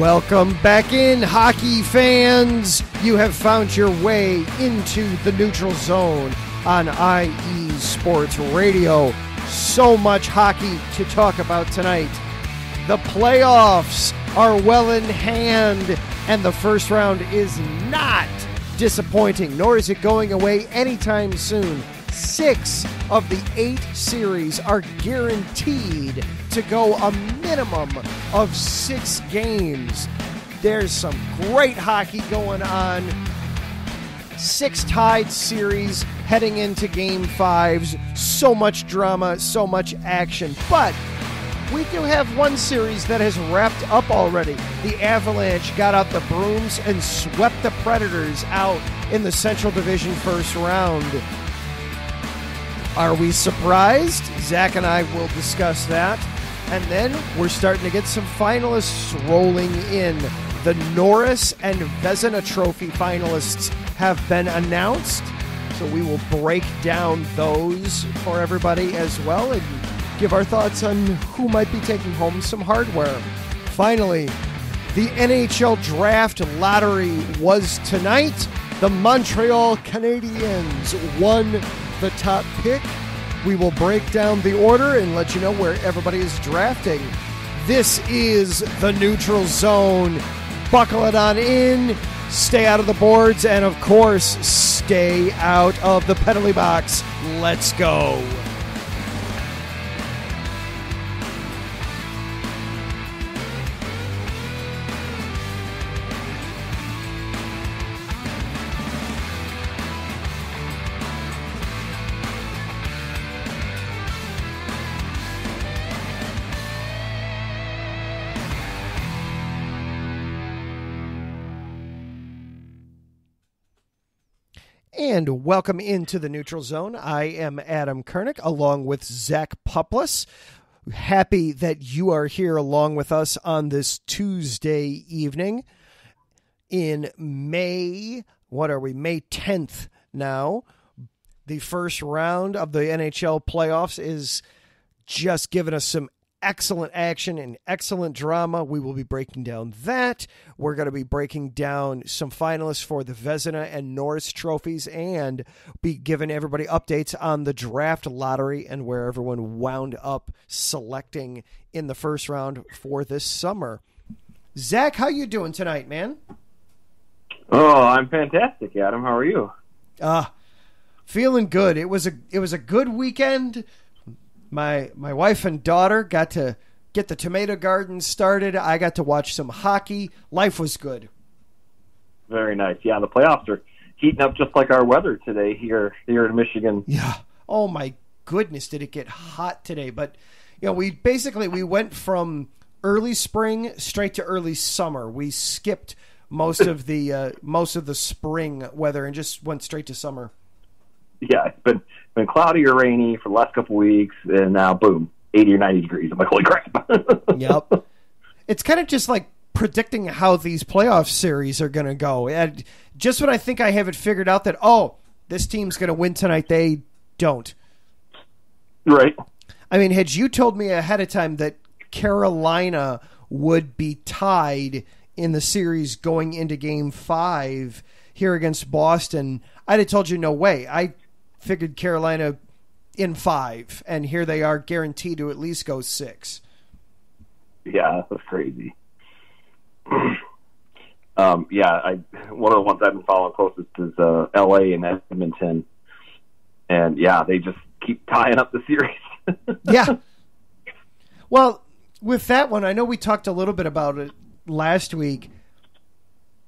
Welcome back in, hockey fans. You have found your way into the neutral zone on IE Sports Radio. So much hockey to talk about tonight. The playoffs are well in hand, and the first round is not disappointing, nor is it going away anytime soon. Six of the eight series are guaranteed to go a minimum of six games. There's some great hockey going on. Six tied series heading into game fives. So much drama, so much action. But we do have one series that has wrapped up already. The Avalanche got out the brooms and swept the Predators out in the Central Division first round. Are we surprised? Zach and I will discuss that. And then we're starting to get some finalists rolling in. The Norris and Vezina Trophy finalists have been announced. So we will break down those for everybody as well and give our thoughts on who might be taking home some hardware. Finally, the NHL Draft Lottery was tonight. The Montreal Canadiens won the top pick. We will break down the order and let you know where everybody is drafting. This is the neutral zone. Buckle it on in, stay out of the boards, and of course, stay out of the penalty box. Let's go. And welcome into the neutral zone. I am Adam Kernick along with Zach Puplis. Happy that you are here along with us on this Tuesday evening in May. What are we? May 10th now. The first round of the NHL playoffs is just giving us some excellent action and excellent drama. We will be breaking down that. We're going to be breaking down some finalists for the Vezina and Norris trophies and be giving everybody updates on the draft lottery and where everyone wound up selecting in the first round for this summer. Zach, how you doing tonight, man? Oh, I'm fantastic, Adam. How are you? Uh feeling good. It was a it was a good weekend my my wife and daughter got to get the tomato garden started. I got to watch some hockey. Life was good. Very nice. Yeah, the playoffs are heating up just like our weather today here here in Michigan. Yeah. Oh my goodness, did it get hot today? But you know, we basically we went from early spring straight to early summer. We skipped most of the uh, most of the spring weather and just went straight to summer. Yeah, it's been been cloudy or rainy for the last couple of weeks, and now boom, eighty or ninety degrees. I'm like, holy crap! yep. It's kind of just like predicting how these playoff series are going to go. And just when I think I have it figured out that oh, this team's going to win tonight, they don't. Right. I mean, had you told me ahead of time that Carolina would be tied in the series going into Game Five here against Boston, I'd have told you no way. I figured Carolina in five, and here they are guaranteed to at least go six. Yeah, that's crazy. um, yeah, I one of the ones I've been following closest is uh, L.A. and Edmonton, and yeah, they just keep tying up the series. yeah. Well, with that one, I know we talked a little bit about it last week.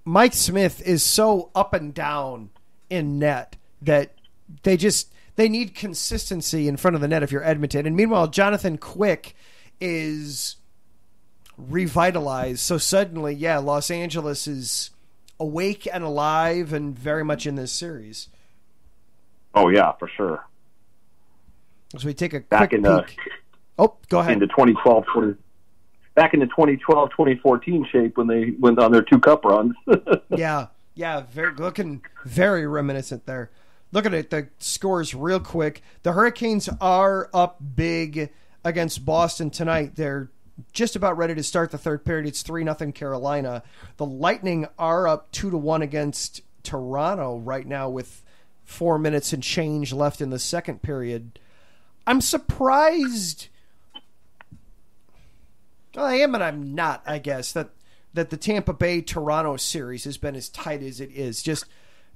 Mike Smith is so up and down in net that they just they need consistency in front of the net if you're Edmonton. And meanwhile, Jonathan Quick is revitalized. So suddenly, yeah, Los Angeles is awake and alive and very much in this series. Oh yeah, for sure. As we take a back quick in the, peek. Oh, go ahead. Into 2012, 20, back in the 2012, 2014 shape when they went on their two cup runs. yeah, yeah, very looking very reminiscent there. Looking at it, the scores real quick. The Hurricanes are up big against Boston tonight. They're just about ready to start the third period. It's three nothing Carolina. The Lightning are up two to one against Toronto right now with four minutes and change left in the second period. I'm surprised. Well, I am and I'm not. I guess that that the Tampa Bay Toronto series has been as tight as it is. Just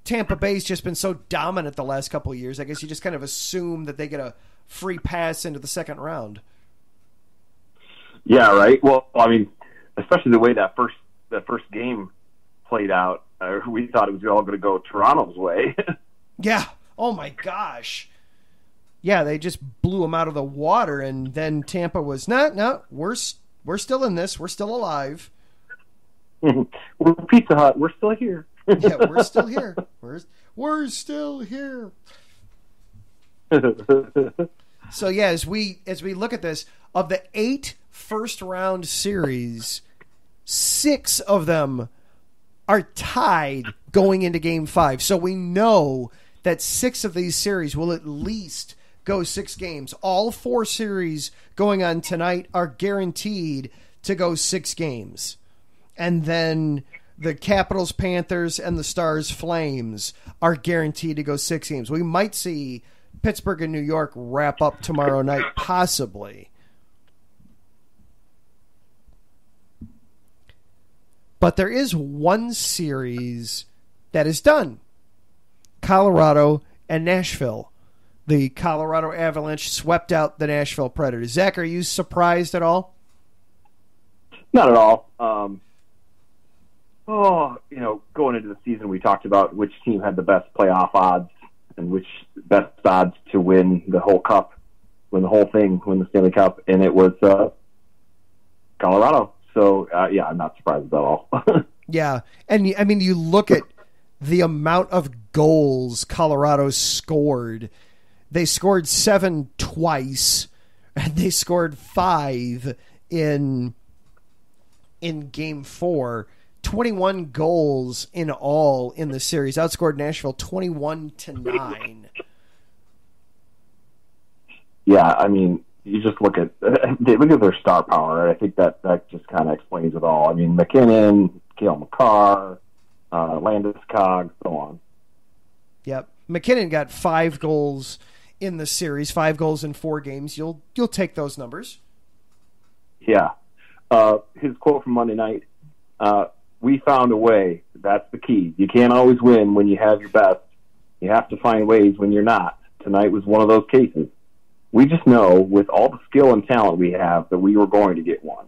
Tampa Bay's just been so dominant the last couple of years. I guess you just kind of assume that they get a free pass into the second round. Yeah, right. Well, I mean, especially the way that first that first game played out, uh, we thought it was all going to go Toronto's way. yeah. Oh my gosh. Yeah, they just blew them out of the water, and then Tampa was not. No, we're we're still in this. We're still alive. we're Pizza Hut. We're still here. Yeah, we're still here. We're we're still here. so yeah, as we as we look at this, of the eight first round series, six of them are tied going into game five. So we know that six of these series will at least go six games. All four series going on tonight are guaranteed to go six games. And then the Capitals, Panthers, and the Stars, Flames are guaranteed to go six games. We might see Pittsburgh and New York wrap up tomorrow night, possibly. But there is one series that is done Colorado and Nashville. The Colorado Avalanche swept out the Nashville Predators. Zach, are you surprised at all? Not at all. Um, oh, you know, going into the season, we talked about which team had the best playoff odds and which best odds to win the whole cup, win the whole thing, win the Stanley Cup, and it was uh, Colorado. So uh, yeah, I'm not surprised at all. yeah, and I mean, you look at the amount of goals Colorado scored. They scored seven twice, and they scored five in in Game Four. 21 goals in all in the series. Outscored Nashville 21 to 9. Yeah, I mean, you just look at they look at their star power. I think that that just kind of explains it all. I mean, MacKinnon, Cale Makar, uh, Landeskog, so on. Yep, MacKinnon got five goals in the series, five goals in four games. You'll you'll take those numbers. Yeah, uh, his quote from Monday night: uh, "We found a way. That's the key. You can't always win when you have your best. You have to find ways when you're not. Tonight was one of those cases." we just know with all the skill and talent we have that we were going to get one.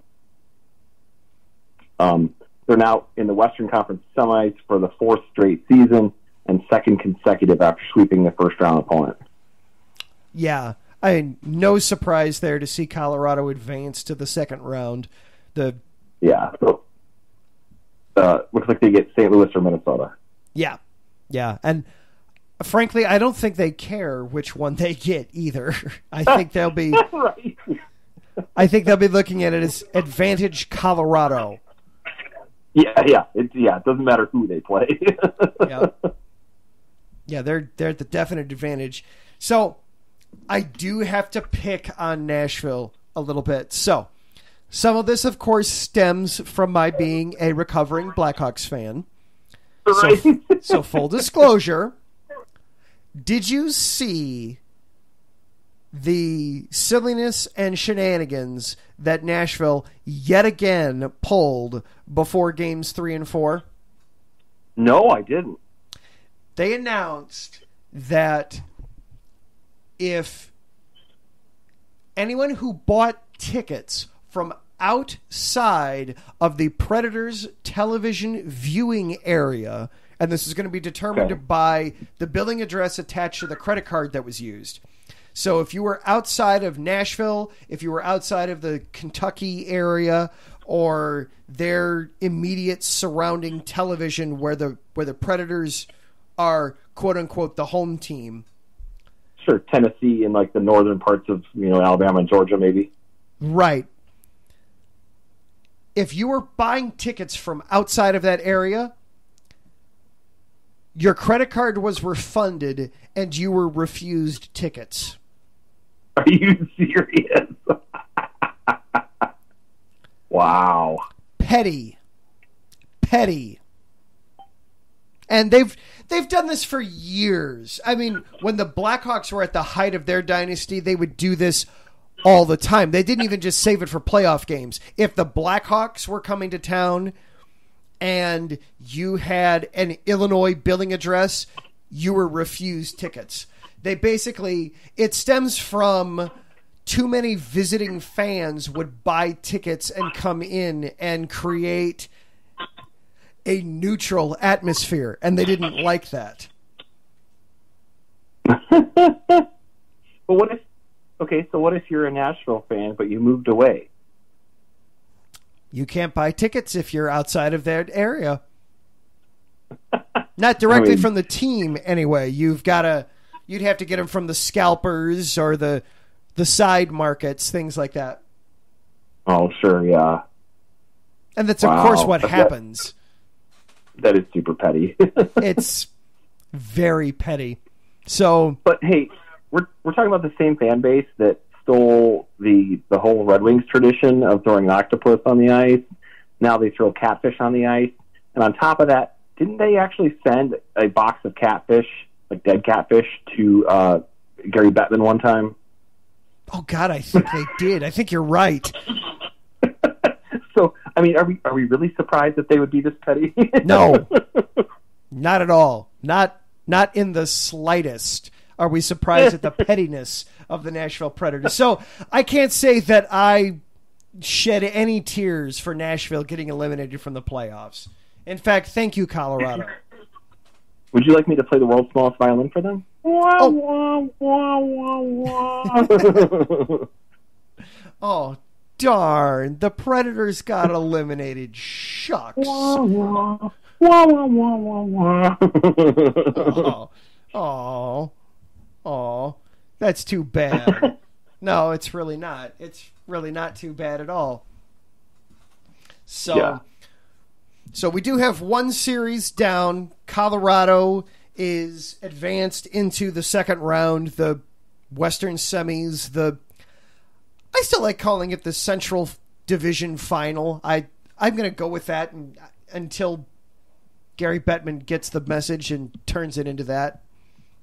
Um, they're now in the Western Conference semis for the fourth straight season and second consecutive after sweeping the first round opponent. Yeah, I mean, no surprise there to see Colorado advance to the second round. The yeah, so uh, looks like they get St. Louis or Minnesota. Yeah, yeah, and frankly, I don't think they care which one they get either. I think they'll be. right. I think they'll be looking at it as advantage Colorado. Yeah, yeah, it, yeah. It doesn't matter who they play. yeah, yeah, they're they're at the definite advantage. So, I do have to pick on Nashville a little bit. So, some of this, of course, stems from my being a recovering Blackhawks fan. Right. So, so full disclosure, did you see the silliness and shenanigans that Nashville yet again pulled before games three and four? No, I didn't. They announced that if anyone who bought tickets from outside of the Predators television viewing area and this is going to be determined okay. by the billing address attached to the credit card that was used. So if you were outside of Nashville, if you were outside of the Kentucky area or their immediate surrounding television where the where the Predators are quote unquote the home team. Sure, Tennessee and like the northern parts of, you know, Alabama and Georgia maybe. Right. If you were buying tickets from outside of that area, your credit card was refunded and you were refused tickets. Are you serious? Wow. Petty. Petty. And they've they've done this for years. I mean, when the Blackhawks were at the height of their dynasty, they would do this all the time. They didn't even just save it for playoff games. If the Blackhawks were coming to town and you had an Illinois billing address, you were refused tickets. They basically it stems from too many visiting fans would buy tickets and come in and create a neutral atmosphere and they didn't like that. but what if okay, so what if you're a Nashville fan but you moved away? You can't buy tickets if you're outside of that area. Not directly I mean, from the team anyway. You've got to you'd have to get them from the scalpers or the the side markets, things like that. Oh, sure, yeah. And that's wow. of course what happens. That is super petty. it's very petty. So, but hey, we're we're talking about the same fan base that stole the the whole Red Wings tradition of throwing octopus on the ice. Now they throw catfish on the ice, and on top of that, didn't they actually send a box of catfish, like dead catfish, to uh, Gary Bettman one time? Oh God, I think they did. I think you're right. so, I mean, are we are we really surprised that they would be this petty? no, not at all. Not not in the slightest. Are we surprised at the pettiness of the Nashville Predators? So I can't say that I shed any tears for Nashville getting eliminated from the playoffs. In fact, thank you, Colorado. Would you like me to play the world's smallest violin for them? Oh, oh darn. The Predators got eliminated. Shucks. oh, oh, oh. That's too bad. no, it's really not. It's really not too bad at all. So, yeah. so we do have one series down. Colorado is advanced into the second round, the Western semis, the I still like calling it the Central Division Final. I I'm going to go with that and, until Gary Bettman gets the message and turns it into that.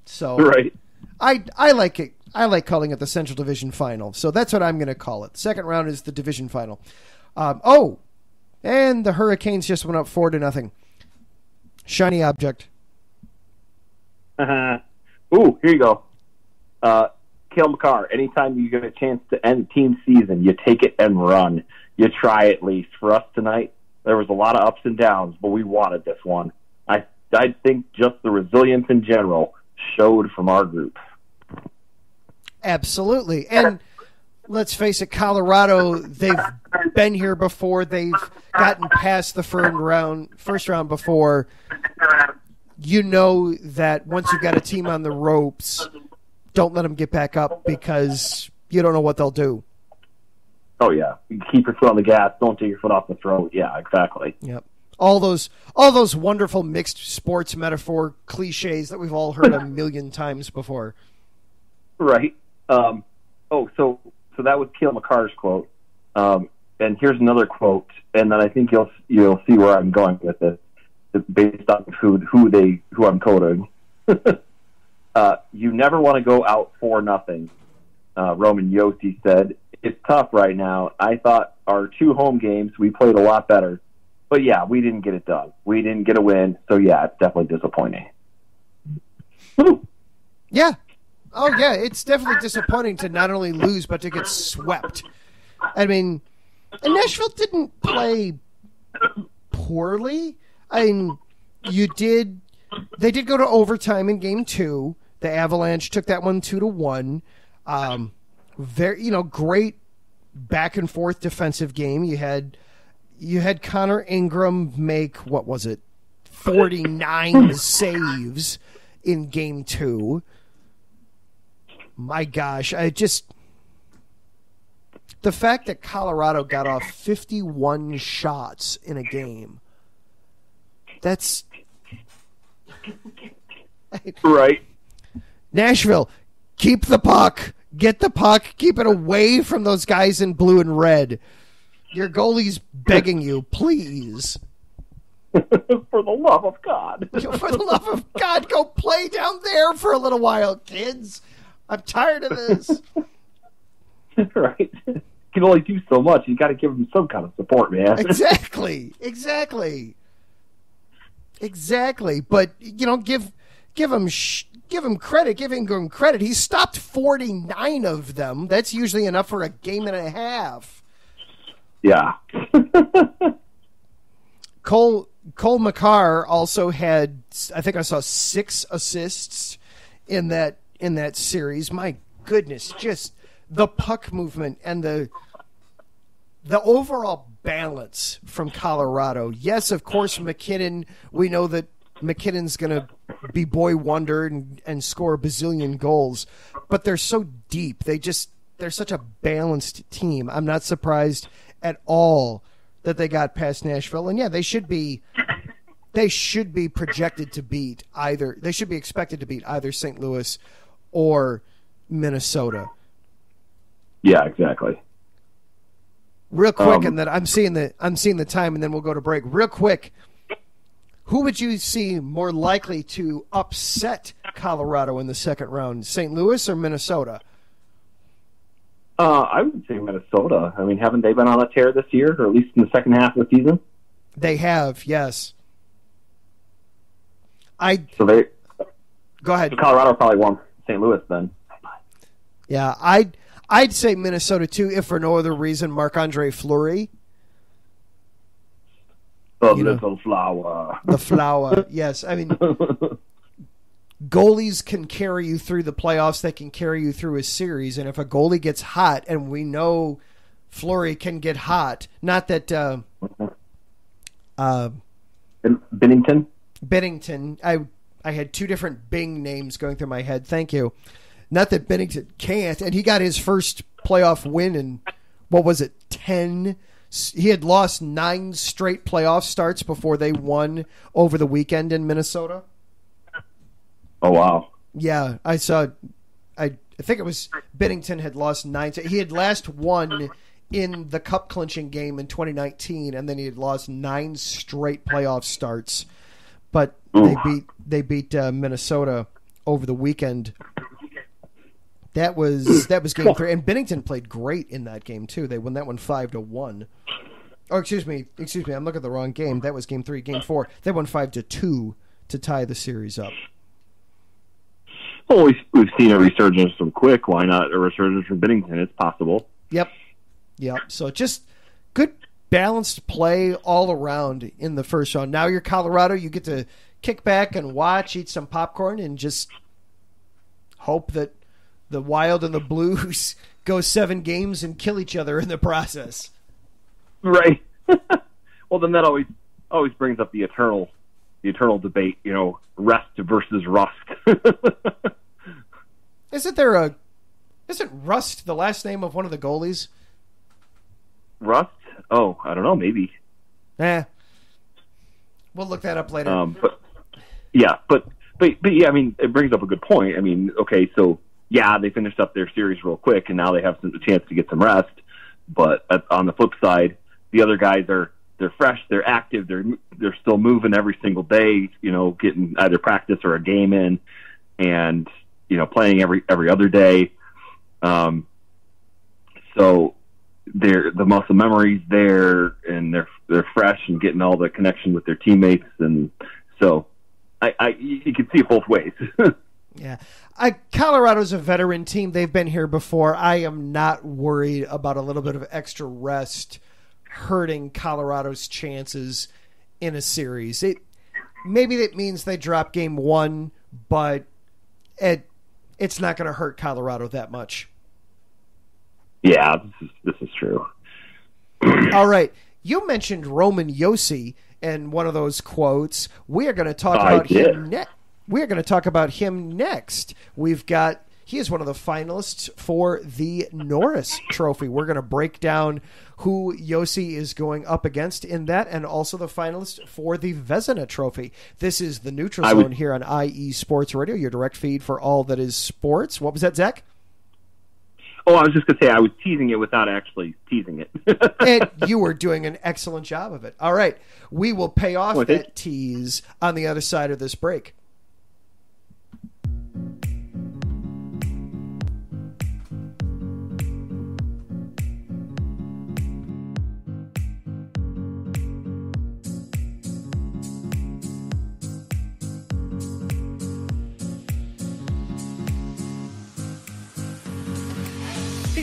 So right. I I like it. I like calling it the Central Division Final. So that's what I'm going to call it. second round is the division final. Um, oh, and the Hurricanes just went up four to nothing. Shiny object. Uh-huh. Ooh, here you go. Uh, Cale Makar, anytime you get a chance to end team season, you take it and run. You try at least. For us tonight, there was a lot of ups and downs, but we wanted this one. I I think just the resilience in general showed from our group. Absolutely. And let's face it, Colorado, they've been here before. They've gotten past the first round first round before you know that once you've got a team on the ropes, don't let them get back up because you don't know what they'll do. Oh yeah, keep your foot on the gas. Don't take your foot off the throat. Yeah, exactly. Yep. All those, all those wonderful mixed sports metaphor cliches that we've all heard a million times before. Right. Um, oh, so so that was Cale Makar's quote. Um, and here's another quote, and then I think you'll you'll see where I'm going with it based on who who they who I'm quoting. uh, you never want to go out for nothing. Uh, Roman Josi said it's tough right now. I thought our two home games we played a lot better, but yeah, we didn't get it done. We didn't get a win, so yeah, it's definitely disappointing. Yeah. Oh yeah, it's definitely disappointing to not only lose but to get swept. I mean, and Nashville didn't play poorly. I mean, you did. They did go to overtime in game two. The Avalanche took that one two to one. Um, very, you know, great back and forth defensive game. You had you had Connor Ingram make what was it, forty nine saves in game two. My gosh, I just the fact that Colorado got off fifty one shots in a game that's right. Nashville, keep the puck. Get the puck. Keep it away from those guys in blue and red. Your goalie's begging you, please. for the love of God. for the love of God, go play down there for a little while, kids. I'm tired of this. right. You can only do so much. You got to give them some kind of support, man. exactly. Exactly. Exactly. But you know, give give him sh- give him credit. Give him credit. He stopped 49 of them. That's usually enough for a game and a half. Yeah. Cole Cole Makar also had I think I saw 6 assists in that in that series. My goodness, just the puck movement and the the overall balance from Colorado. Yes, of course, MacKinnon, We know that MacKinnon's going to be boy wonder and, and score a bazillion goals, but they're so deep. They just they're such a balanced team. I'm not surprised at all that they got past Nashville. And yeah, they should be they should be projected to beat either they should be expected to beat either St. Louis or Minnesota. Yeah, exactly. Real quick, um, and then I'm seeing the I'm seeing the time, and then we'll go to break. Real quick, who would you see more likely to upset Colorado in the second round, St. Louis or Minnesota? Uh, I would say Minnesota. I mean, haven't they been on a tear this year, or at least in the second half of the season? They have, yes. I so they go ahead. So Colorado probably won St. Louis then. Yeah, I'd I'd say Minnesota too, if for no other reason. Marc Andre Fleury. The you little know, flower. The flower, yes. I mean, goalies can carry you through the playoffs. They can carry you through a series. And if a goalie gets hot, and we know Fleury can get hot, not that. Uh, uh, Binnington. Binnington. I I had two different Bing names going through my head. Thank you. Not that Binnington can't, and he got his first playoff win in what was it, ten? He had lost nine straight playoff starts before they won over the weekend in Minnesota. Oh wow! Yeah, I saw. I I think it was Binnington had lost nine. He had last won in the cup clinching game in 2019, and then he had lost nine straight playoff starts. But Ooh. they beat they beat uh, Minnesota over the weekend that was that was game three, and Binnington played great in that game too. They won that one five to one. Oh, excuse me, excuse me. I'm looking at the wrong game. That was game three. Game four, they won five to two to tie the series up. Well, we've, we've seen a resurgence from Quick. Why not a resurgence from Binnington? It's possible. Yep, yep. So just good balanced play all around in the first round. Now you're Colorado. You get to kick back and watch, eat some popcorn, and just hope that the Wild and the Blues go seven games and kill each other in the process. Right. well, then that always always brings up the eternal the eternal debate. You know, rest versus rust. isn't there a isn't Rust the last name of one of the goalies? Rust? Oh, I don't know. Maybe. Eh. We'll look that up later. Um, but yeah, but but but yeah, I mean, it brings up a good point. I mean, okay, so yeah, they finished up their series real quick, and now they have some, a chance to get some rest. But on the flip side, the other guys are they're fresh, they're active, they're they're still moving every single day. You know, getting either practice or a game in, and you know, playing every every other day. Um, so they're the muscle memories there, and they're they're fresh and getting all the connection with their teammates, and so I, I you can see it both ways. Yeah. I, Colorado's a veteran team. They've been here before. I am not worried about a little bit of extra rest hurting Colorado's chances in a series. It maybe that means they drop game 1, but it it's not going to hurt Colorado that much. Yeah, this is, this is true. All right. You mentioned Roman Josi in one of those quotes. We are going to talk I about did. him next we're going to talk about him next. We've got he is one of the finalists for the Norris Trophy. We're going to break down who Josi is going up against in that, and also the finalist for the Vezina Trophy. This is the Neutral Zone would, here on IE Sports Radio, your direct feed for all that is sports. What was that, Zach? Oh, I was just going to say I was teasing it without actually teasing it. and you were doing an excellent job of it. All right. We will pay off oh, well, that tease on the other side of this break.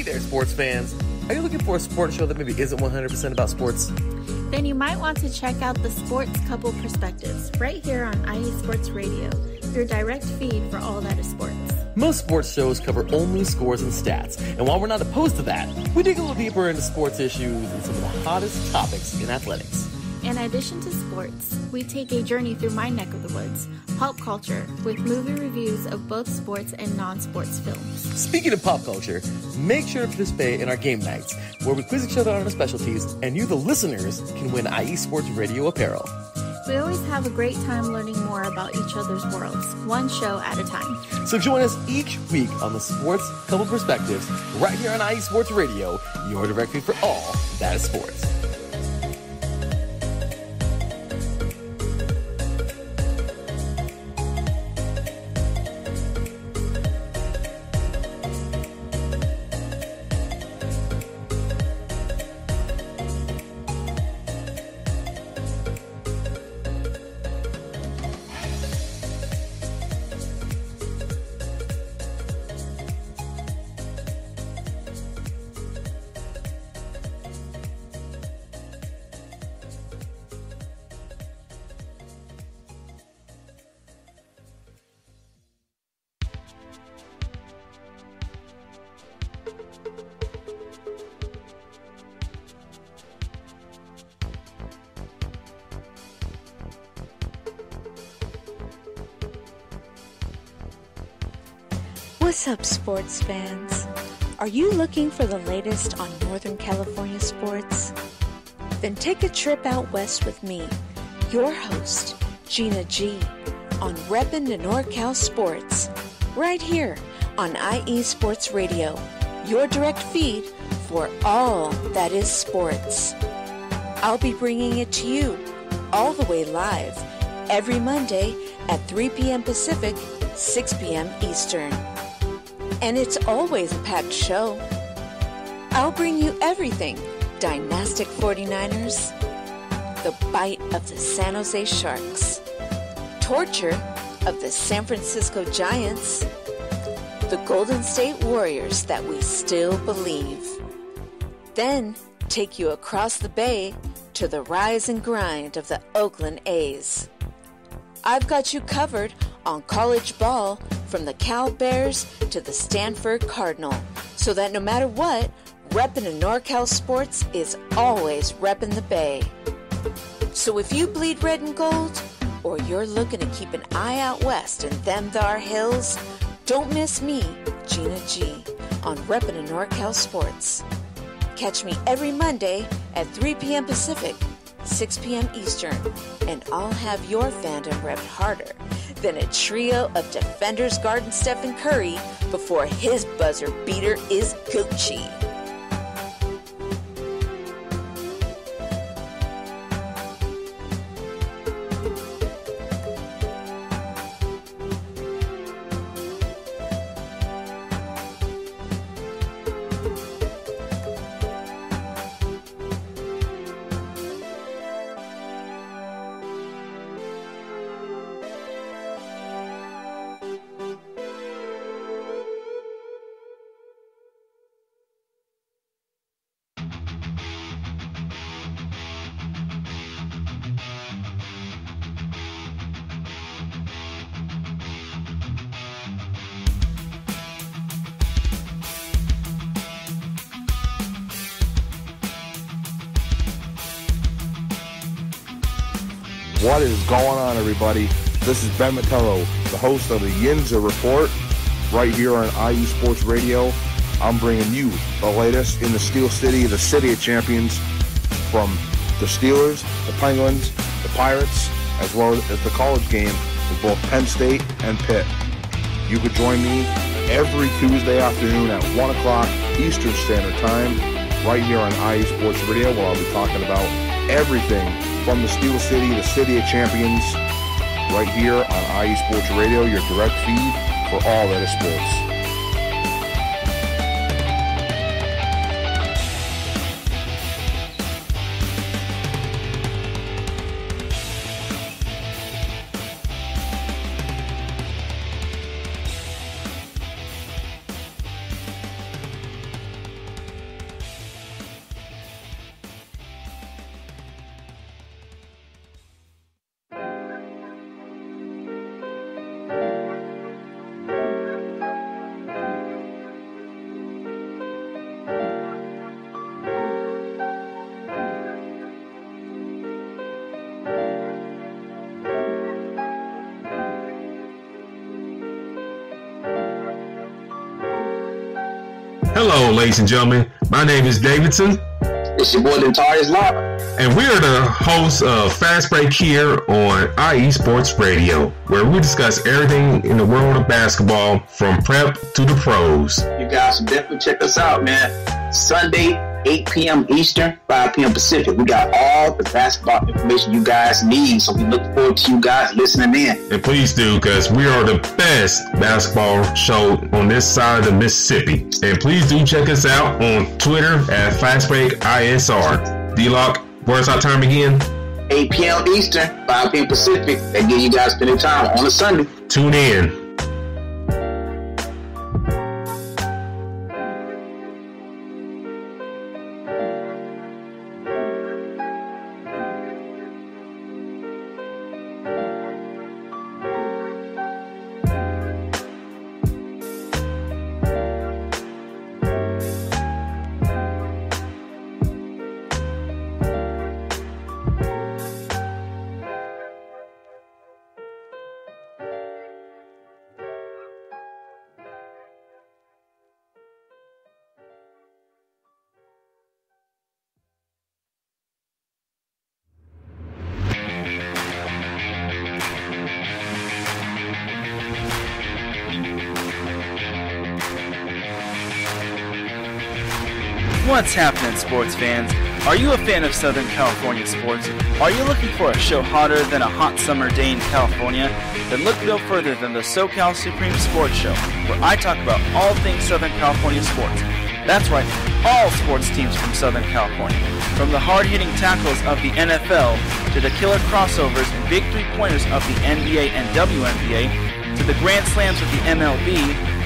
There, sports fans. Are you looking for a sports show that maybe isn't 100% about sports? Then you might want to check out the Sports Couple Perspectives right here on IE Sports Radio, your direct feed for all that is sports. Most sports shows cover only scores and stats, and while we're not opposed to that, we dig a little deeper into sports issues and some of the hottest topics in athletics. In addition to sports, we take a journey through my neck of the woods, pop culture, with movie reviews of both sports and non sports films. Speaking of pop culture, make sure to participate in our game nights, where we quiz each other on our specialties, and you, the listeners, can win IE Sports Radio apparel. We always have a great time learning more about each other's worlds, one show at a time. So join us each week on the Sports Couple Perspectives, right here on IE Sports Radio, your direct feed for all that is sports. What's up, sports fans? Are you looking for the latest on Northern California sports? Then take a trip out west with me, your host, Gina G, on Reppin' to NorCal Sports, right here on IE Sports Radio, your direct feed for all that is sports. I'll be bringing it to you all the way live every Monday at 3 p.m. Pacific, 6 p.m. Eastern and it's always a packed show. I'll bring you everything Dynastic 49ers, the bite of the San Jose Sharks, torture of the San Francisco Giants, the Golden State Warriors that we still believe. Then take you across the bay to the rise and grind of the Oakland A's. I've got you covered on college ball from the Cal Bears to the Stanford Cardinal, so that no matter what, reppin' in NorCal sports is always reppin' the Bay. So if you bleed red and gold, or you're looking to keep an eye out west in them thar hills, don't miss me, Gina G, on Reppin' in NorCal Sports. Catch me every Monday at 3 p.m. Pacific, 6 p.m. Eastern, and I'll have your fandom repped harder than a trio of defenders guarding Stephen Curry before his buzzer beater is Gucci. Going on, everybody? This is Ben Matello, the host of the Yinzer Report, right here on IE Sports Radio. I'm bringing you the latest in the Steel City, the City of Champions, from the Steelers, the Penguins, the Pirates, as well as the college game with both Penn State and Pitt. You could join me every Tuesday afternoon at 1 o'clock Eastern Standard Time, right here on IE Sports Radio, where I'll be talking about everything from the Steel City, the City of Champions, right here on IE Sports Radio, your direct feed for all that is sports. Ladies and gentlemen. My name is Davidson. It's your boy Dentarius Lava. And we are the hosts of Fast Break here on IE Sports Radio, where we discuss everything in the world of basketball from prep to the pros. You guys should definitely check us out, man. Sunday, 8 p.m. Eastern, 5 p.m. Pacific. We got all the basketball information you guys need, so we look forward to you guys listening in. And please do, because we are the best basketball show on this side of the Mississippi. And please do check us out on Twitter at FastBreakISR. D-Lock, where's our time again? 8 p.m. Eastern, 5 p.m. Pacific. That give you guys plenty of time on a Sunday. Tune in. What's happening, sports fans? Are you a fan of Southern California sports? Are you looking for a show hotter than a hot summer day in California? Then look no further than the SoCal Supreme Sports Show, where I talk about all things Southern California sports. That's right, all sports teams from Southern California. From the hard hitting tackles of the NFL to the killer crossovers and big three pointers of the NBA and WNBA to the grand slams of the MLB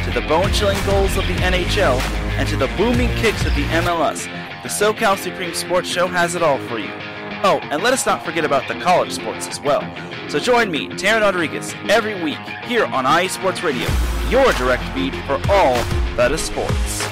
to the bone chilling goals of the NHL and to the booming kicks of the MLS, the SoCal Supreme Sports Show has it all for you. Oh, and let us not forget about the college sports as well. So join me, Taryn Rodriguez, every week here on IE Sports Radio, your direct feed for all that is sports.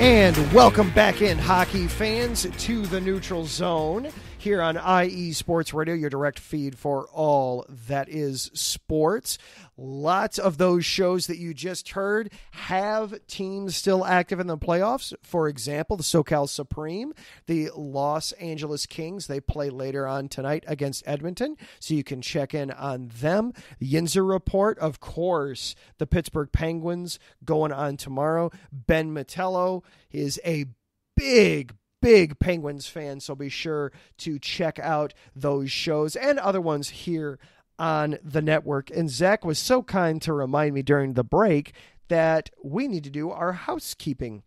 And welcome back in, hockey fans, to the neutral zone here on IE Sports Radio, your direct feed for all that is sports. Lots of those shows that you just heard have teams still active in the playoffs. For example, the SoCal Supreme, the Los Angeles Kings, they play later on tonight against Edmonton, so you can check in on them. The Yinzer Report, of course, the Pittsburgh Penguins going on tomorrow. Ben Metello is a big, big Penguins fan, so be sure to check out those shows and other ones here on the network. And Zach was so kind to remind me during the break that we need to do our housekeeping.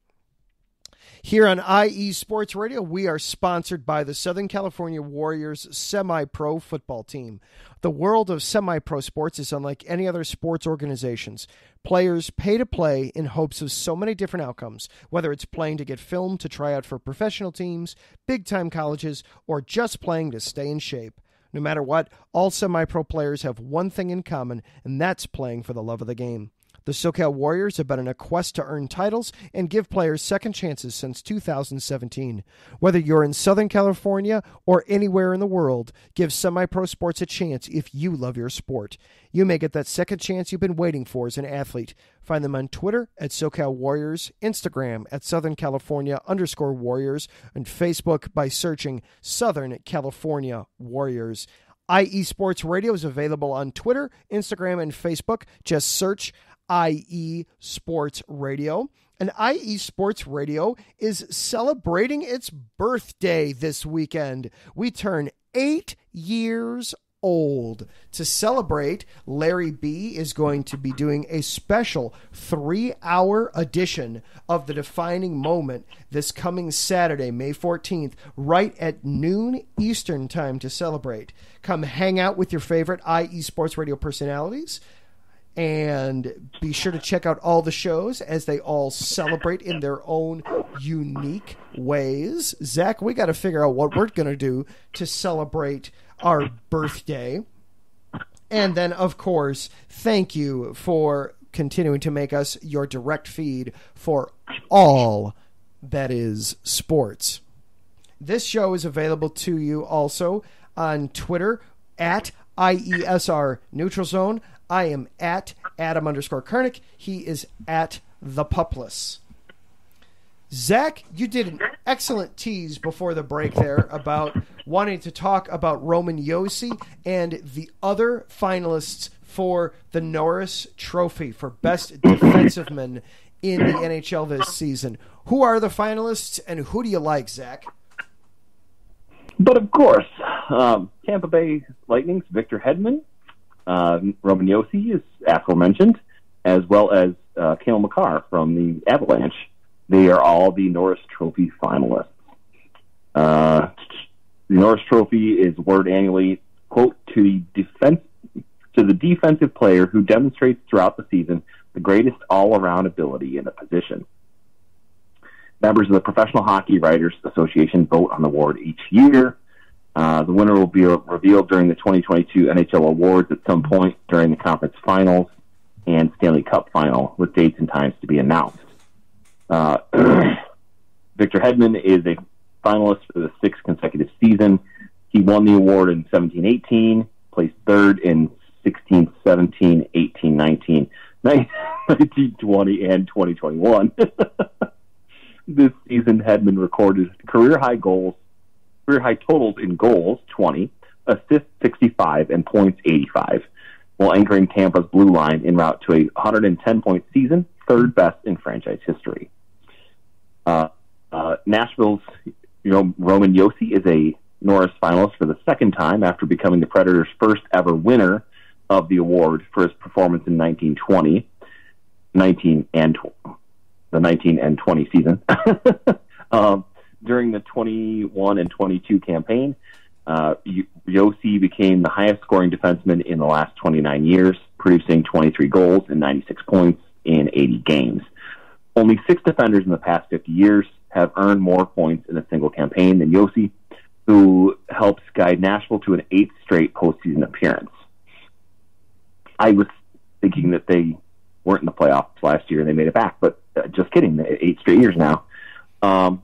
Here on IE Sports Radio, we are sponsored by the Southern California Warriors semi pro football team. The world of semi pro sports is unlike any other sports organizations. Players pay to play in hopes of so many different outcomes, whether it's playing to get filmed to try out for professional teams, big time colleges, or just playing to stay in shape. No matter what, all semi pro players have one thing in common, and that's playing for the love of the game. The SoCal Warriors have been on a quest to earn titles and give players second chances since 2017. Whether you're in Southern California or anywhere in the world, give Semi Pro Sports a chance if you love your sport. You may get that second chance you've been waiting for as an athlete. Find them on Twitter at SoCal Warriors, Instagram at Southern California underscore Warriors, and Facebook by searching Southern California Warriors. IE Sports Radio is available on Twitter, Instagram, and Facebook. Just search IE Sports Radio. And IE Sports Radio is celebrating its birthday this weekend. We turn eight years old. To celebrate, Larry B is going to be doing a special three hour edition of The Defining Moment this coming Saturday, May 14th, right at noon Eastern Time to celebrate. Come hang out with your favorite IE Sports Radio personalities. And be sure to check out all the shows as they all celebrate in their own unique ways. Zach, we got to figure out what we're going to do to celebrate our birthday. And then, of course, thank you for continuing to make us your direct feed for all that is sports. This show is available to you also on Twitter at IESR Neutral Zone. I am at Adam underscore Karnick. He is at the Puplis. Zach, you did an excellent tease before the break there about wanting to talk about Roman Josi and the other finalists for the Norris Trophy for Best Defensive-Man in the NHL this season. Who are the finalists and who do you like, Zach? But of course, um, Tampa Bay Lightning's Victor Hedman, uh, Roman Josi is aforementioned, as well as uh, Cale Makar from the Avalanche. They are all the Norris Trophy finalists. Uh, the Norris Trophy is awarded annually, quote, to the defense to the defensive player who demonstrates throughout the season the greatest all-around ability in the position. Members of the Professional Hockey Writers Association vote on the award each year. Uh, the winner will be revealed during the 2022 NHL Awards at some point during the conference finals and Stanley Cup final, with dates and times to be announced. Uh, Victor Hedman is a finalist for the sixth consecutive season. He won the award in 17-18, placed third in 16, 17, 18, 19, 19, 20, and 2021. this season, Hedman recorded career high goals, career high totals in goals, 20, assists, 65, and points, 85, while anchoring Tampa's blue line en route to a 110 point season, third best in franchise history. Uh, uh, Nashville's you know, Roman Josi is a Norris finalist for the second time after becoming the Predators' first ever winner of the award for his performance in 1920, 19 and the 19 and 20 season. um, during the 21 and 22 campaign, uh, Josi became the highest scoring defenseman in the last 29 years, producing 23 goals and 96 points in 80 games. Only six defenders in the past 50 years have earned more points in a single campaign than Josi, who helps guide Nashville to an eighth straight postseason appearance. I was thinking that they weren't in the playoffs last year and they made it back, but uh, just kidding, eight straight years now. Um,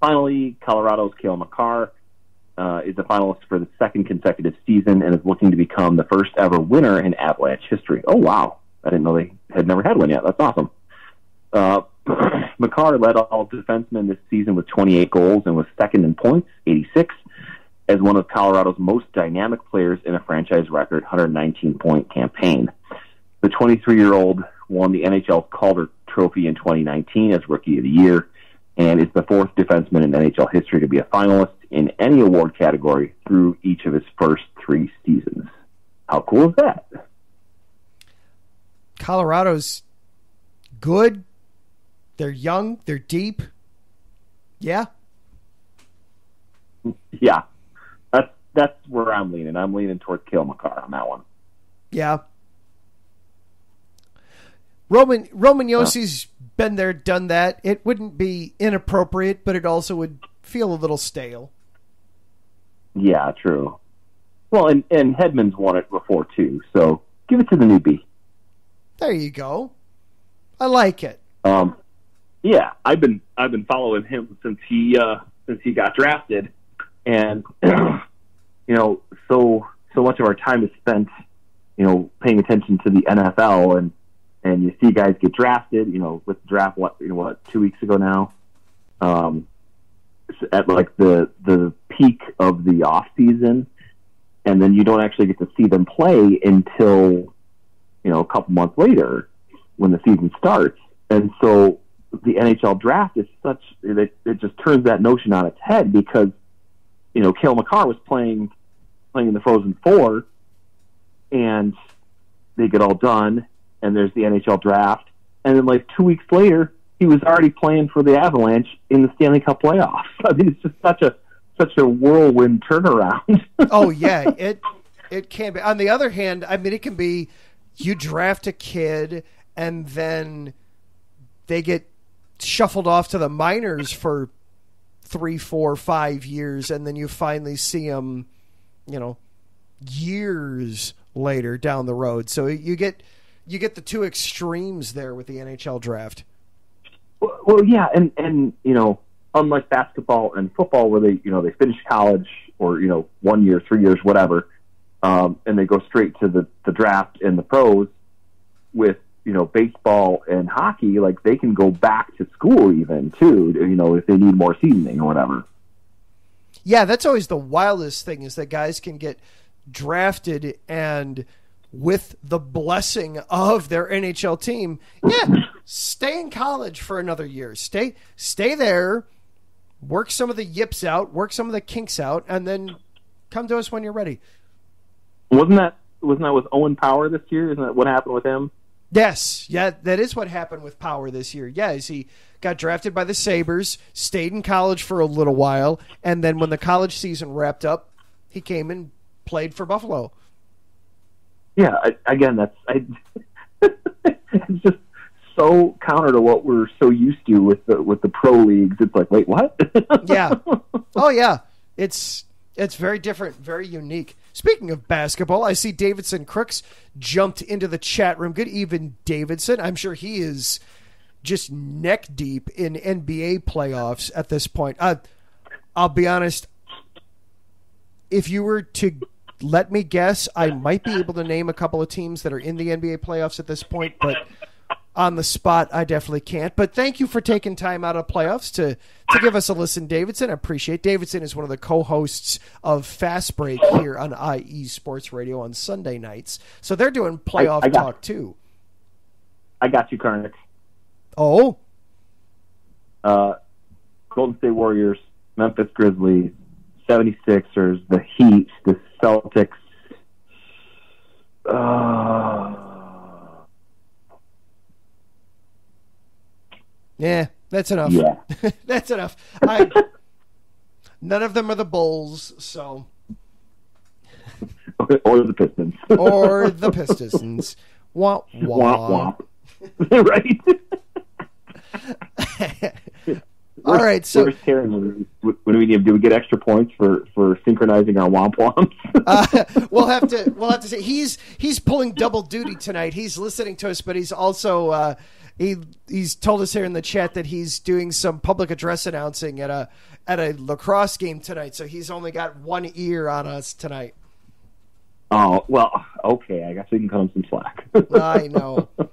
finally, Colorado's Cale Makar uh, is a finalist for the second consecutive season and is looking to become the first ever winner in Avalanche history. Oh, wow. I didn't know they had never had one yet. That's awesome. Uh, Makar led all defensemen this season with 28 goals and was second in points, 86, as one of Colorado's most dynamic players in a franchise record 119 point campaign. The 23 year old won the NHL Calder Trophy in 2019 as Rookie of the Year and is the fourth defenseman in NHL history to be a finalist in any award category through each of his first three seasons. How cool is that? Colorado's good they're young. They're deep. Yeah. Yeah. That's that's where I'm leaning. I'm leaning towards Cale Makar on that one. Yeah. Roman Roman Josi's been there, done that. It wouldn't be inappropriate, but it also would feel a little stale. Yeah, true. Well, and and Hedman's won it before too, so give it to the newbie. There you go. I like it. Um, yeah, I've been I've been following him since he uh, since he got drafted, and you know, so so much of our time is spent, you know, paying attention to the NFL, and and you see guys get drafted. You know, with the draft, what you know, what two weeks ago now, um, at like the the peak of the off season, and then you don't actually get to see them play until you know a couple months later when the season starts, and so the NHL draft is such that it just turns that notion on its head because you know Cale Makar was playing playing in the Frozen Four, and they get all done, and there's the NHL draft, and then like two weeks later, he was already playing for the Avalanche in the Stanley Cup playoffs. I mean, it's just such a such a whirlwind turnaround. oh yeah, it it can be. On the other hand, I mean, it can be you draft a kid and then they get shuffled off to the minors for three, four, five years, and then you finally see them, you know, years later down the road. So you get you get the two extremes there with the NHL draft. Well, well, yeah, and and you know, unlike basketball and football, where they you know they finish college or you know one year, three years, whatever, um, and they go straight to the the draft and the pros. With you know baseball and hockey, like they can go back to school even too. You know, if they need more seasoning or whatever. Yeah, that's always the wildest thing is that guys can get drafted and with the blessing of their NHL team, yeah, stay in college for another year. Stay stay there, work some of the yips out, work some of the kinks out, and then come to us when you're ready. Wasn't that wasn't that with Owen Power this year? Isn't that what happened with him? Yes, yeah, that is what happened with Power this year. Yeah, is he got drafted by the Sabres, stayed in college for a little while, and then when the college season wrapped up, he came and played for Buffalo. Yeah, I, again, that's I, it's just so counter to what we're so used to with the with the pro leagues. It's like, wait, what? yeah. Oh yeah. It's it's very different, very unique. Speaking of basketball, I see Davidson Crooks jumped into the chat room. Good even Davidson. I'm sure he is just neck deep in NBA playoffs at this point. Uh, I'll be honest. If you were to let me guess, I might be able to name a couple of teams that are in the NBA playoffs at this point, but on the spot, I definitely can't. But thank you for taking time out of playoffs to to give us a listen, Davidson. I appreciate. It. Davidson is one of the co-hosts of Fast Break here on IE Sports Radio on Sunday nights, so they're doing playoff I, I talk too. I got you, Karnick. Oh, uh, Golden State Warriors, Memphis Grizzlies, 76ers, the Heat, the Celtics. Uh, Yeah, that's enough. Yeah. that's enough. I, none of them are the Bulls, so. or the Pistons. or the Pistons. Womp womp. Womp womp. right. All right, so where's Karen? What do we need? Do we get extra points for for synchronizing our womp womps? uh, we'll have to. We'll have to say he's he's pulling double duty tonight. He's listening to us, but he's also uh, he he's told us here in the chat that he's doing some public address announcing at a at a lacrosse game tonight. So he's only got one ear on us tonight. Oh well, okay. I guess we can cut him some slack. I know.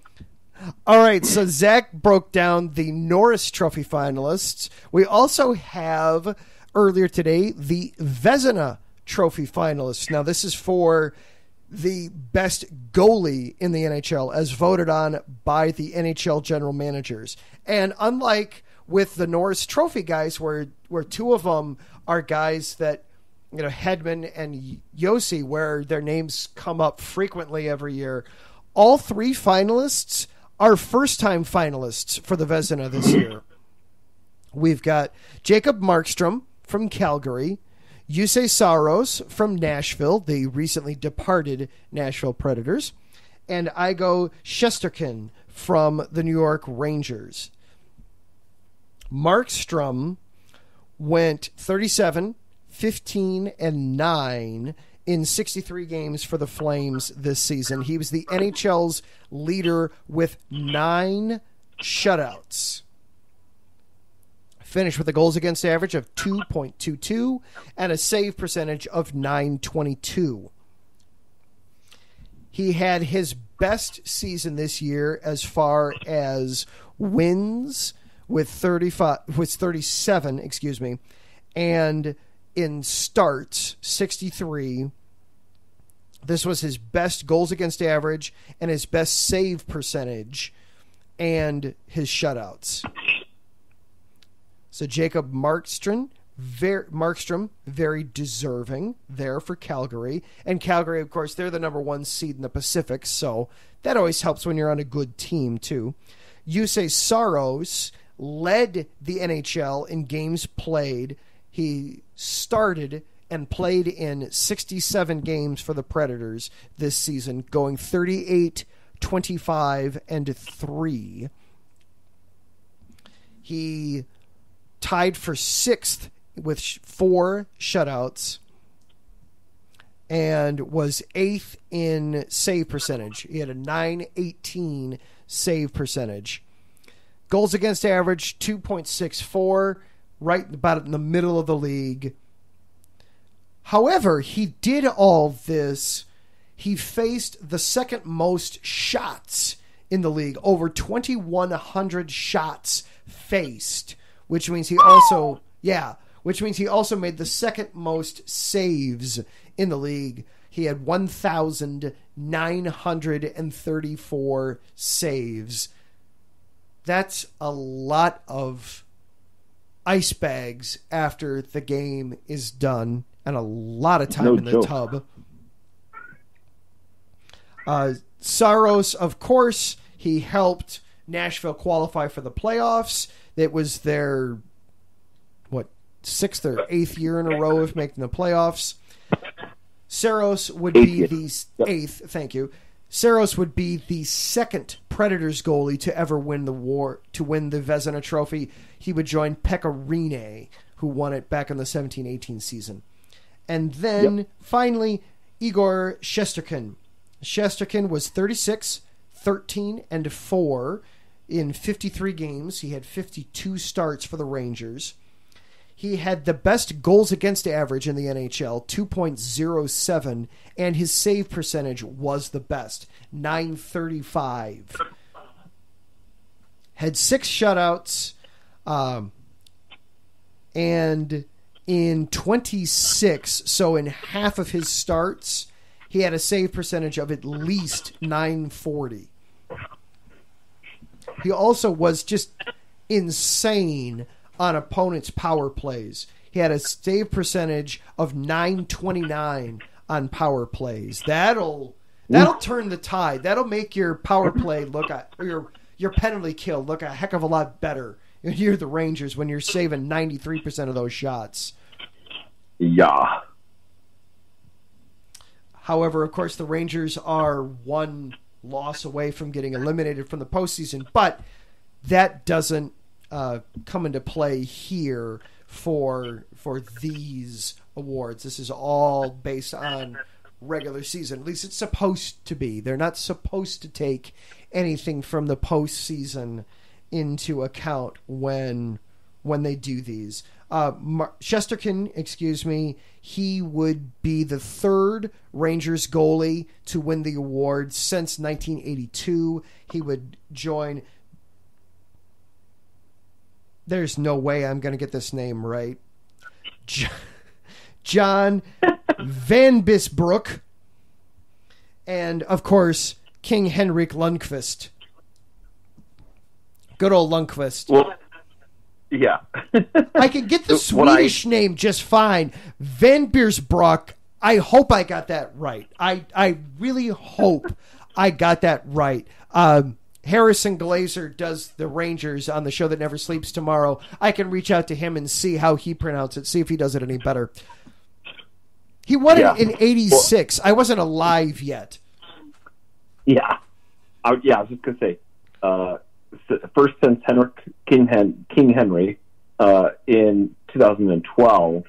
All right, so Zach broke down the Norris Trophy finalists. We also have earlier today the Vezina Trophy finalists. Now, this is for the best goalie in the NHL as voted on by the NHL general managers. And unlike with the Norris Trophy guys, where where two of them are guys that you know Hedman and Josi, where their names come up frequently every year, all three finalists are first time finalists for the Vezina this year. We've got Jacob Markstrom from Calgary. Juuse Saros from Nashville, the recently departed Nashville Predators, and Igor Shesterkin from the New York Rangers. Markstrom went 37, 15, and 9 in 63 games for the Flames this season. He was the NHL's leader with nine shutouts. Finished with a goals against average of 2.22 and a save percentage of 922. He had his best season this year as far as wins with 35 with 37, excuse me, and in starts 63. This was his best goals against average and his best save percentage and his shutouts. So Jacob Markstrom, very, Markstrom, very deserving there for Calgary. And Calgary, of course, they're the number one seed in the Pacific, so that always helps when you're on a good team, too. Juuse Saros led the NHL in games played. He started and played in 67 games for the Predators this season, going 38, 25, and 3. He tied for sixth with four shutouts and was eighth in save percentage. He had a 918 save percentage. Goals against average 2.64, right about in the middle of the league. However, he did all this. He faced the second most shots in the league, over 2,100 shots faced which means he also yeah, which means he also made the second most saves in the league. He had 1,934 saves. That's a lot of ice bags after the game is done, and a lot of time No in the joke. tub. Uh, Saros, of course, he helped Nashville qualify for the playoffs. It was their what sixth or eighth year in a row of making the playoffs. Saros would be the eighth. Thank you. Saros would be the second Predators goalie to ever win the war to win the Vezina Trophy. He would join Pekka Rinne, who won it back in the 17-18 season. And then finally, Igor Shesterkin. Shesterkin was 36, 13, and 4 in 53 games. He had 52 starts for the Rangers. He had the best goals against average in the NHL, 2.07, and his save percentage was the best, 935. Had six shutouts, um, and in 26, so in half of his starts, he had a save percentage of at least 940. He also was just insane on opponents' power plays. He had a save percentage of 929 on power plays. That'll that'll turn the tide. That'll make your power play look at your your penalty kill look a heck of a lot better. You're the Rangers when you're saving 93% of those shots. Yeah. However, of course, the Rangers are one loss away from getting eliminated from the postseason, but that doesn't uh, come into play here for for these awards. This is all based on regular season. At least it's supposed to be. They're not supposed to take anything from the postseason into account when when they do these. Uh, Mar- excuse me, he would be the third Rangers goalie to win the award since 1982. He would join. There's no way I'm going to get this name right. J- John Vanbiesbrouck. And, of course, King Henrik Lundqvist. Good old Lundqvist. Well, yeah. I can get the What I- Swedish name just fine. Van Biersbrock. I hope I got that right. I I really hope I got that right. Um, Harrison Glazer does the Rangers on the show that never sleeps tomorrow. I can reach out to him and see how he pronounces it. See if he does it any better. He won Yeah. it in '86. I wasn't alive yet. Yeah, I, yeah. I was just gonna say, uh, first since Henrik King Hen, King Henry uh, in 2012,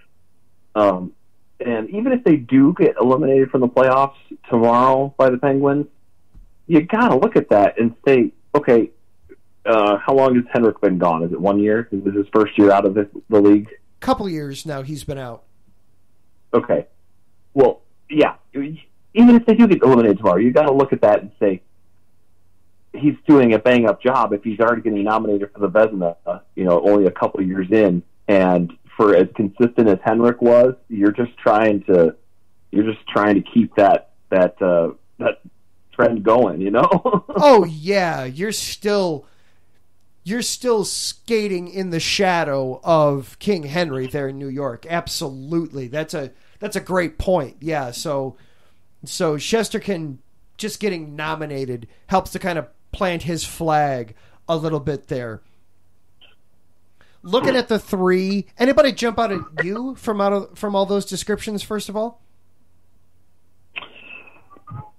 um, and even if they do get eliminated from the playoffs tomorrow by the Penguins, you gotta look at that and say, okay, uh, how long has Henrik been gone? Is it one year? Is this his first year out of the, the league? A couple years now he's been out. Okay. Well, yeah. Even if they do get eliminated tomorrow, you got to look at that and say he's doing a bang up job if he's already getting nominated for the Vezina. You know, only a couple years in, and for as consistent as Henrik was, you're just trying to you're just trying to keep that that uh, that trend going. You know. oh yeah, you're still you're still skating in the shadow of King Henry there in New York. Absolutely. That's a that's a great point. Yeah, so so Shesterkin just getting nominated helps to kind of plant his flag a little bit there. Looking at the three, anybody jump out at you from out of from all those descriptions? First of all,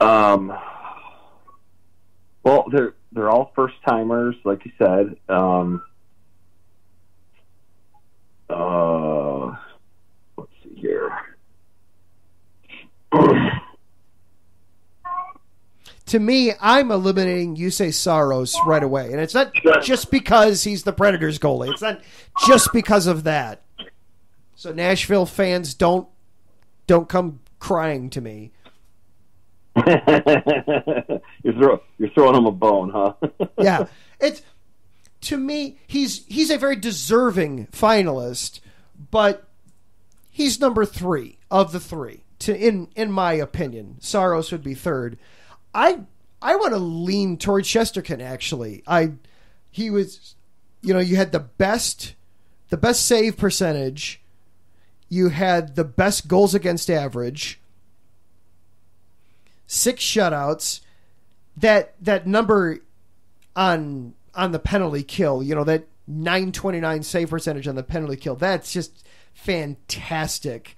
um, well, they're they're all first timers, like you said. Um, uh, let's see here. to me, I'm eliminating Juuse Saros right away, and it's not just because he's the Predators goalie. It's not just because of that. So Nashville fans don't don't come crying to me. you're, throw, you're throwing him a bone, huh? yeah, it's to me he's he's a very deserving finalist, but he's number three of the three. To in in my opinion, Saros would be third. I I want to lean towards Shesterkin. Actually, I he was, you know, you had the best the best save percentage. You had the best goals against average. Six shutouts. That that number on on the penalty kill, you know, that 929 save percentage on the penalty kill. That's just fantastic.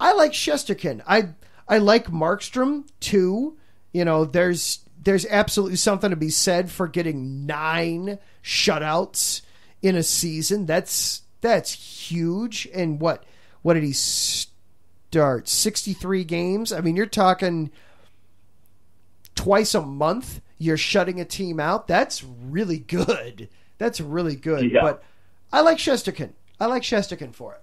I like Shesterkin. I I like Markstrom too. You know, there's there's absolutely something to be said for getting nine shutouts in a season. That's that's huge. And what what did he start? Sixty three games. I mean, you're talking twice a month. You're shutting a team out. That's really good. That's really good. Yeah. But I like Shesterkin. I like Shesterkin for it.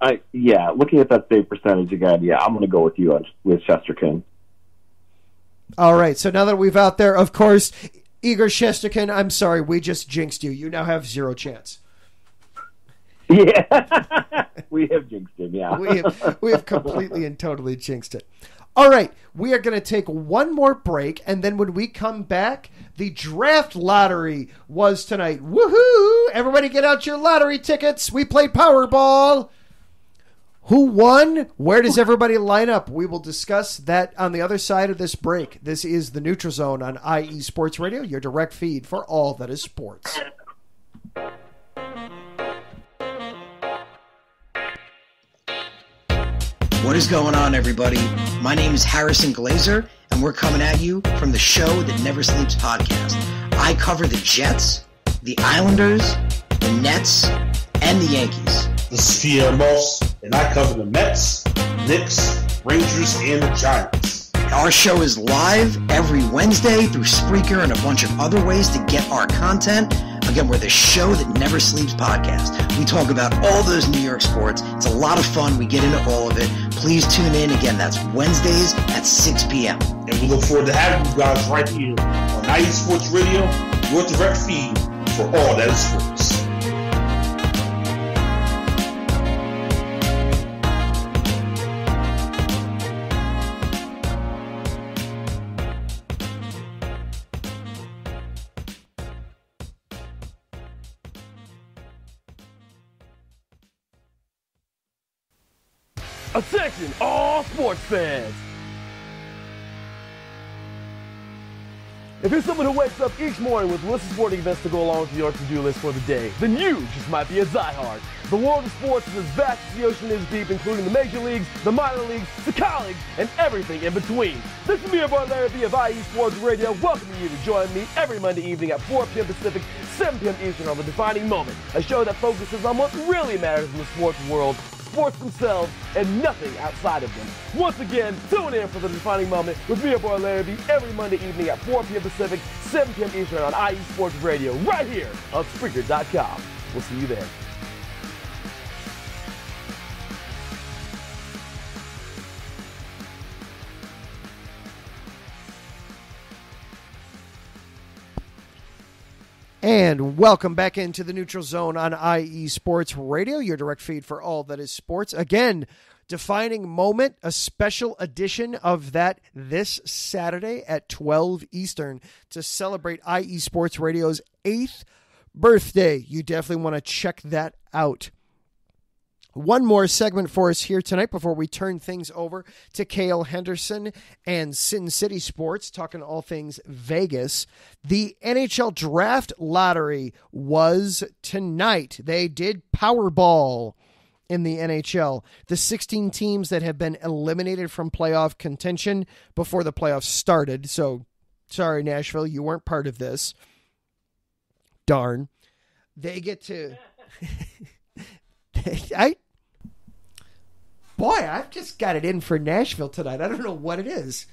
I yeah, looking at that save percentage again, yeah, I'm going to go with you on, with Shesterkin. All right. So now that we've out there, of course, Igor Shesterkin, I'm sorry, we just jinxed you. You now have zero chance. Yeah, we have jinxed him. Yeah, we have we have completely and totally jinxed it. All right, we are going to take one more break, and then when we come back, the draft lottery was tonight. Woohoo! Everybody, get out your lottery tickets. We play Powerball. Who won? Where does everybody line up? We will discuss that on the other side of this break. This is the Neutral Zone on IE Sports Radio, your direct feed for all that is sports. What is going on, everybody? My name is Harrison Glazer, and we're coming at you from the Show That Never Sleeps podcast. I cover the Jets, the Islanders, the Nets, and the Yankees. This is Moss and I cover the Mets, Knicks, Rangers, and the Giants. Our show is live every Wednesday through Spreaker and a bunch of other ways to get our content. Again, we're the show that never sleeps podcast. We talk about all those New York sports. It's a lot of fun. We get into all of it. Please tune in. Again, that's Wednesdays at 6 p.m. And we look forward to having you guys right here on IE Sports Radio, your direct feed for all that is sports. Attention, all sports fans! If you're someone who wakes up each morning with lists of sporting events to go along with your to-do list for the day, then you just might be a diehard. The world of sports is as vast as the ocean is deep, including the major leagues, the minor leagues, the college, and everything in between. This is me, your brother Larry B of IE Sports Radio, welcoming you to join me every Monday evening at 4 p.m. Pacific, 7 p.m. Eastern on The Defining Moment, a show that focuses on what really matters in the sports world sports themselves and nothing outside of them. Once again, tune in for the defining moment with me, your boy Larry every Monday evening at 4 p.m. Pacific, 7 p.m. Eastern on IE Sports Radio, right here on Spreaker.com. We'll see you there. And welcome back into the neutral zone on IE Sports Radio, your direct feed for all that is sports. Again, defining moment, a special edition of that this Saturday at 12 Eastern to celebrate IE Sports Radio's eighth birthday. You definitely want to check that out. One more segment for us here tonight before we turn things over to Kale Henderson and Sin City Sports, talking all things Vegas. The NHL Draft Lottery was tonight. They did Powerball in the NHL. The 16 teams that have been eliminated from playoff contention before the playoffs started. So, sorry, Nashville, you weren't part of this. Darn. They get to. I boy, I've just got it in for Nashville tonight. I don't know what it is.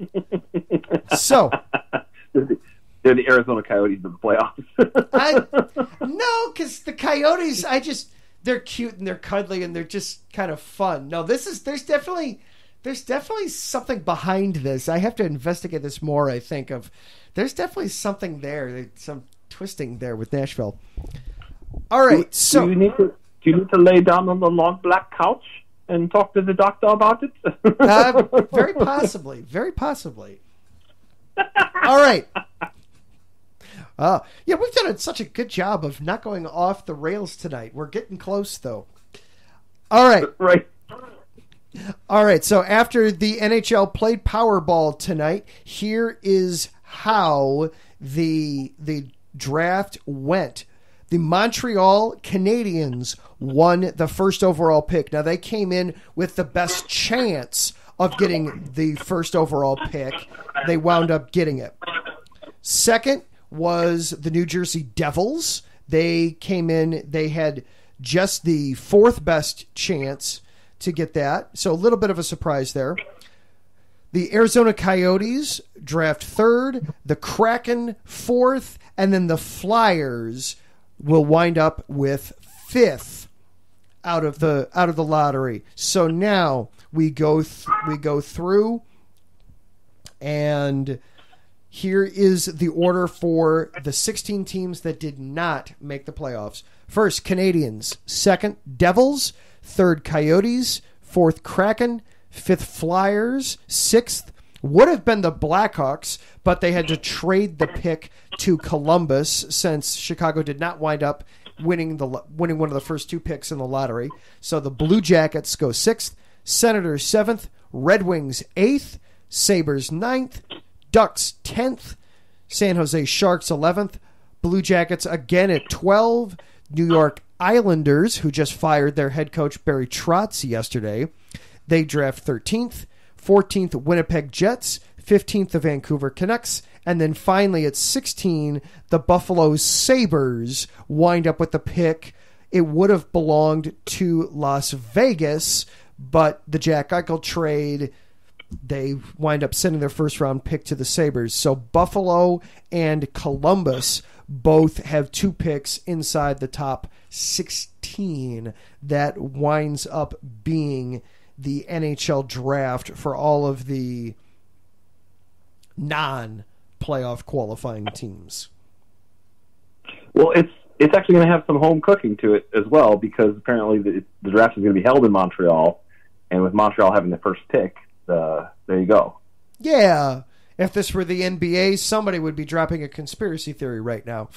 so they're the Arizona Coyotes of the playoffs. I, no, because the Coyotes, I just they're cute and they're cuddly and they're just kind of fun. No, this is there's definitely there's definitely something behind this. I have to investigate this more. I think of there's definitely something there, some twisting there with Nashville. All right, so do you need to do you need to lay down on the long black couch and talk to the doctor about it? uh, very possibly, very possibly. All right. Uh, yeah, we've done such a good job of not going off the rails tonight. We're getting close, though. All right. Right. All right. So after the NHL played Powerball tonight, here is how the the draft went the Montreal Canadiens won the first overall pick. Now, they came in with the best chance of getting the first overall pick. They wound up getting it. Second was the New Jersey Devils. They came in, they had just the fourth best chance to get that. So a little bit of a surprise there. The Arizona Coyotes draft third, the Kraken fourth, and then the Flyers will wind up with fifth out of the out of the lottery. So now we go th- we go through and here is the order for the 16 teams that did not make the playoffs. First, Canadiens, Second, Devils. Third, Coyotes. Fourth, Kraken. Fifth, Flyers. Sixth, would have been the Blackhawks, but they had to trade the pick to Columbus since Chicago did not wind up winning the winning one of the first two picks in the lottery. So the Blue Jackets go sixth, Senators seventh, Red Wings eighth, Sabres ninth, Ducks tenth, San Jose Sharks eleventh, Blue Jackets again at twelve, New York Islanders, who just fired their head coach Barry Trotz yesterday, they draft thirteenth. 14th, Winnipeg Jets, 15th, the Vancouver Canucks, and then finally at 16, the Buffalo Sabres wind up with the pick. It would have belonged to Las Vegas, but the Jack Eichel trade, they wind up sending their first round pick to the Sabres. So Buffalo and Columbus both have two picks inside the top 16 that winds up being the NHL draft for all of the non playoff qualifying teams? Well, it's it's actually going to have some home cooking to it as well because apparently the, the draft is going to be held in Montreal, and with Montreal having the first pick, uh, there you go. Yeah, if this were the NBA, somebody would be dropping a conspiracy theory right now.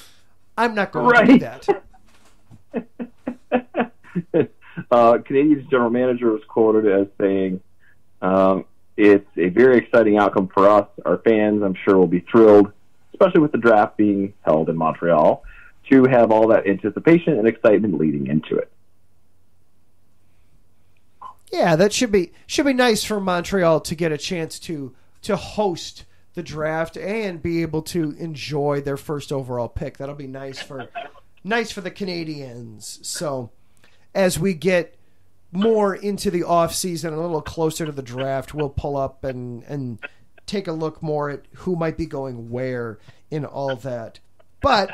I'm not going right. to do that. Uh, Canadiens general manager was quoted as saying, um, "It's a very exciting outcome for us. Our fans, I'm sure, will be thrilled, especially with the draft being held in Montreal, to have all that anticipation and excitement leading into it." Yeah, that should be should be nice for Montreal to get a chance to to host the draft and be able to enjoy their first overall pick. That'll be nice for nice for the Canadiens. So as we get more into the off season, a little closer to the draft, we'll pull up and and take a look more at who might be going where in all that. But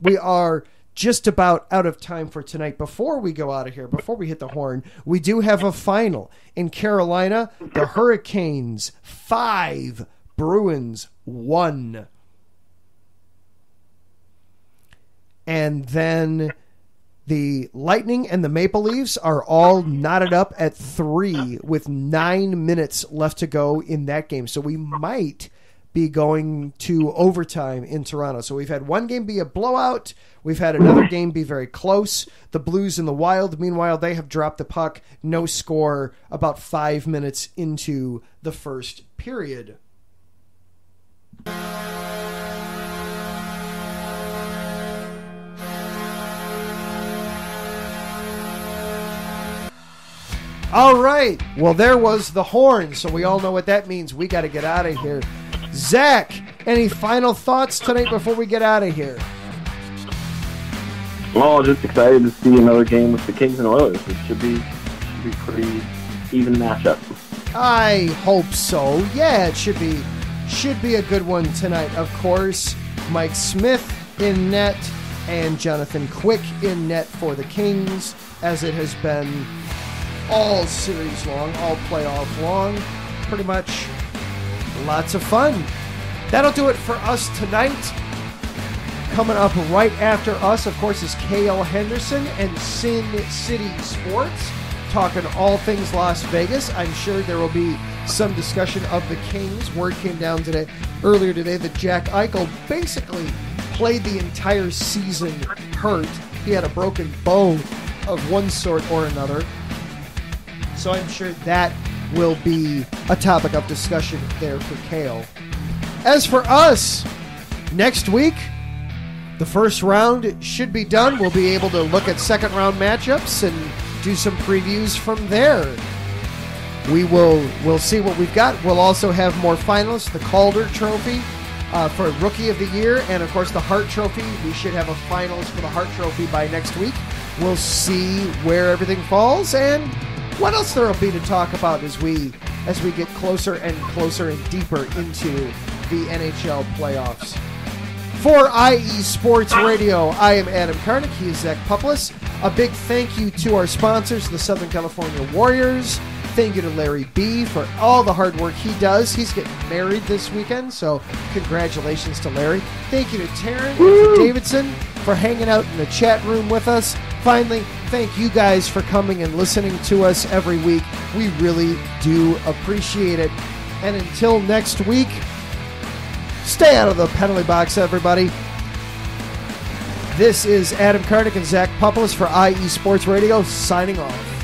we are just about out of time for tonight. Before we go out of here, before we hit the horn, we do have a final in Carolina. The Hurricanes five, Bruins one. And then the Lightning and the Maple Leafs are all knotted up at three with nine minutes left to go in that game. So we might be going to overtime in Toronto. So we've had one game be a blowout. We've had another game be very close. The Blues and the Wild, meanwhile, they have dropped the puck, no score, about five minutes into the first period. All right. Well, there was the horn, so we all know what that means. We got to get out of here. Zach, any final thoughts tonight before we get out of here? Well, just excited to see another game with the Kings and Oilers. It should be, should be pretty even matchup. I hope so. Yeah, it should be should be a good one tonight. Of course, Mike Smith in net and Jonathan Quick in net for the Kings, as it has been all series long, all playoff long. Pretty much lots of fun. That'll do it for us tonight. Coming up right after us, of course, is KL Henderson and Sin City Sports, talking all things Las Vegas. I'm sure there will be some discussion of the Kings. Word came down today, earlier today, that Jack Eichel basically played the entire season hurt. He had a broken bone of one sort or another. So I'm sure that will be a topic of discussion there for Kale. As for us, next week, the first round should be done. We'll be able to look at second round matchups and do some previews from there. We will we'll see what we've got. We'll also have more finalists, the Calder Trophy uh, for Rookie of the Year, and of course the Hart Trophy. We should have a finals for the Hart Trophy by next week. We'll see where everything falls and what else there will be to talk about as we as we get closer and closer and deeper into the NHL playoffs. For IE Sports Radio, I am Adam Karnick. He is Zach Puplis. A big thank you to our sponsors, the Southern California Warriors. Thank you to Larry B for all the hard work he does. He's getting married this weekend, so congratulations to Larry. Thank you to Taryn and to Davidson for hanging out in the chat room with us. Finally, thank you guys for coming and listening to us every week. We really do appreciate it. And until next week, stay out of the penalty box, everybody. This is Adam Karnick and Zach Puplis for IE Sports Radio signing off.